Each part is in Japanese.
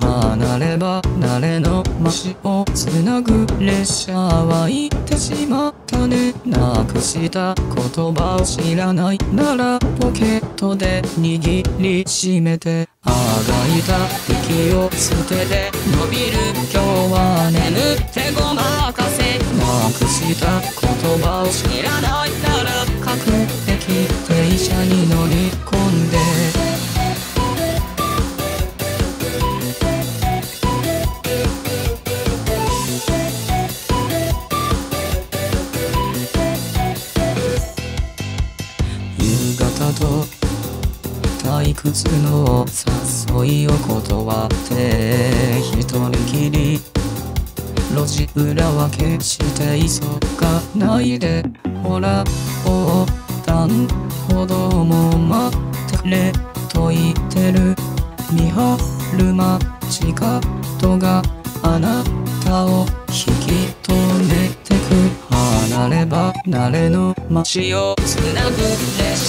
離れ離れの街をつなぐ列車は行ってしまったね。なくした言葉を知らない。ならポケットで握りしめてあがいた。息を捨てて伸びる今日は眠ってごまかせ。なくした言葉を知らない。退屈の誘いを断って一人きり。路地裏は決して急がないで。ほら横断歩道も待ってれと言ってる。見張る街角があなたを引き止めてく。離れ離れの街をつなぐ列車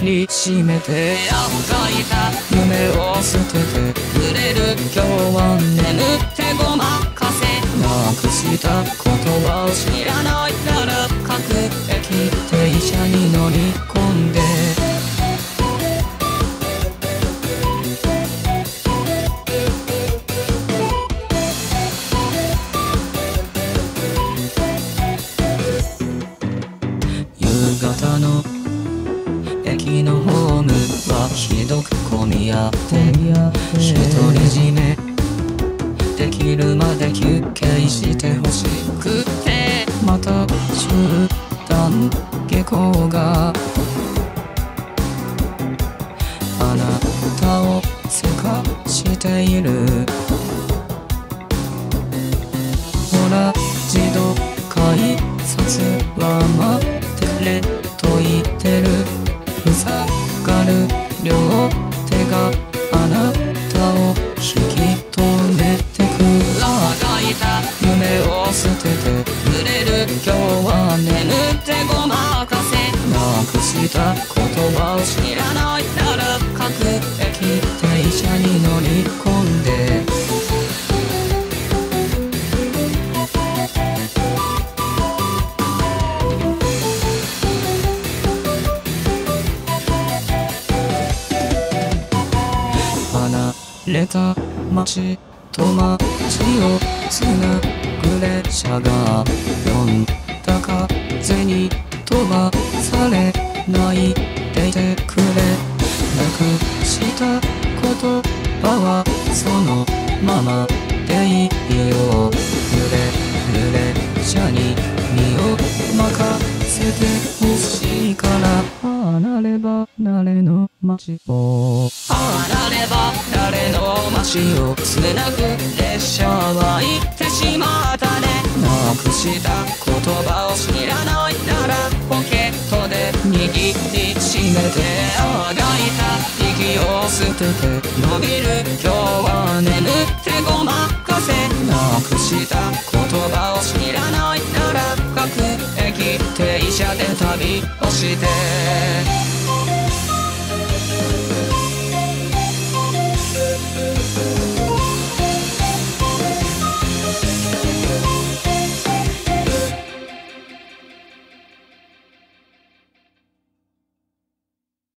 握りしめてあがいた夢を捨ててくれる今日は眠ってごまかせなくしたことは知らないなら各駅停車に乗りみ合って独り占め。できるまで休憩してほしくてまた集団下校が。あなたをせかしている。ほら自動改札は待ってれと言ってる。ふさがる両手があなたを引き止めてくあがいた。夢を捨ててくれる。今日は眠ってごまかせ。なくした言葉を知らない。れた街と街をつなぐ列車が呼んだ風に飛ばされないでいてくれなくした言葉はそのままでいいよ濡れ濡れ列車に身を任せてほしいから離れ離れの街を。離れ離れの街をつなぐ列車は行ってしまったね。なくした言葉を知らないならポケットで握りしめてあがいた。息を捨てて伸びる。今日は眠ってごまかせ。なくした言葉を知らないなら各駅停車で旅をして